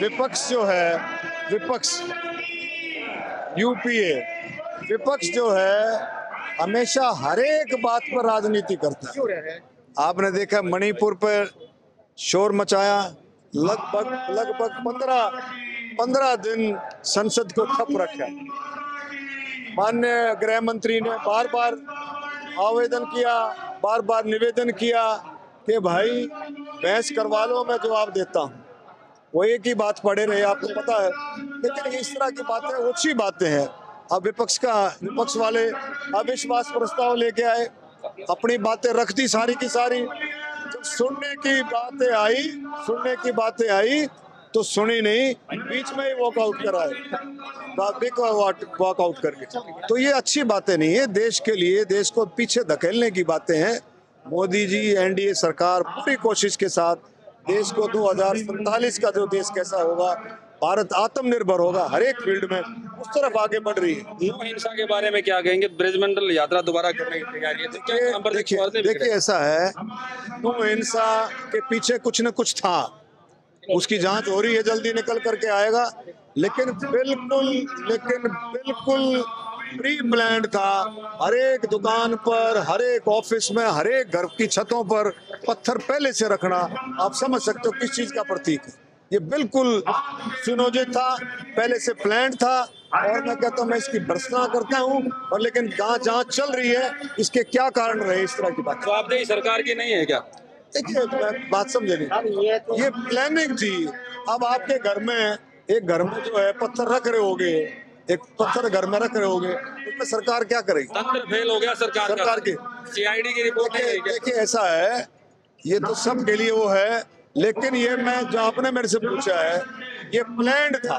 विपक्ष जो है, विपक्ष यूपीए विपक्ष जो है, हमेशा हर एक बात पर राजनीति करता है। आपने देखा मणिपुर पर शोर मचाया, लगभग लगभग पंद्रह पंद्रह दिन संसद को ठप रखा माननीय गृह मंत्री ने बार बार आवेदन किया बार बार निवेदन किया कि भाई, बहस करवा लो, मैं जवाब देता हूँ। वो एक ही बात पढ़े रहे, आपको पता है। लेकिन इस तरह की बातें, अच्छी बातें हैं। अब विपक्ष का, विपक्ष वाले अविश्वास प्रस्ताव लेके आए, अपनी बातें रख दी सारी की सारी। जब सुनने की बातें आई, सुनने की बातें आई तो सुनी नहीं, बीच में ही वॉकआउट कराए। वॉकआउट करके। तो ये अच्छी बातें नहीं है। देश के लिए, देश को पीछे धकेलने की बातें हैं। मोदी जी, एनडीए सरकार पूरी कोशिश के साथ देश को दो का जो देश कैसा होगा भारत आत्मनिर्भर होगा हर एक फ़ील्ड में उस तरफ़ आगे बढ़ रही है। हिंसा के बारे में क्या कहेंगे? ब्रजमंडल यात्रा दोबारा करने की तैयारी है। तो देखिए ऐसा है नो हिंसा के पीछे कुछ न कुछ था। उसकी जाँच हो रही है जल्दी निकल करके आएगा। लेकिन बिल्कुल लेकिन बिल्कुल प्री प्लान था। हर एक दुकान पर हर एक ऑफ़िस में हर एक घर की छतों पर पत्थर पहले से रखना आप समझ सकते हो किस चीज़ का प्रतीक है। ये बिल्कुल सुनियोजित था पहले से प्लान था। और मैं कहता हूँ मैं इसकी भर्सना करता हूँ और लेकिन जहाँ जाँच चल रही है इसके क्या कारण रहे इस तरह की बात? जवाबदेही सरकार की नहीं है क्या? देखिए मैं बात समझे नहीं ये, तो ये प्लानिंग थी अब आपके घर में एक घर में जो है पत्थर रख रहे होगे एक पत्थर घर में रख रहे होंगे उसमें सरकार क्या करेगी? तंत्र फेल हो गया सरकार सरकार की सीआईडी की रिपोर्ट देखिए ऐसा है ये तो सब के लिए वो है लेकिन ये मैं जो आपने मेरे से पूछा है ये प्लैंड था।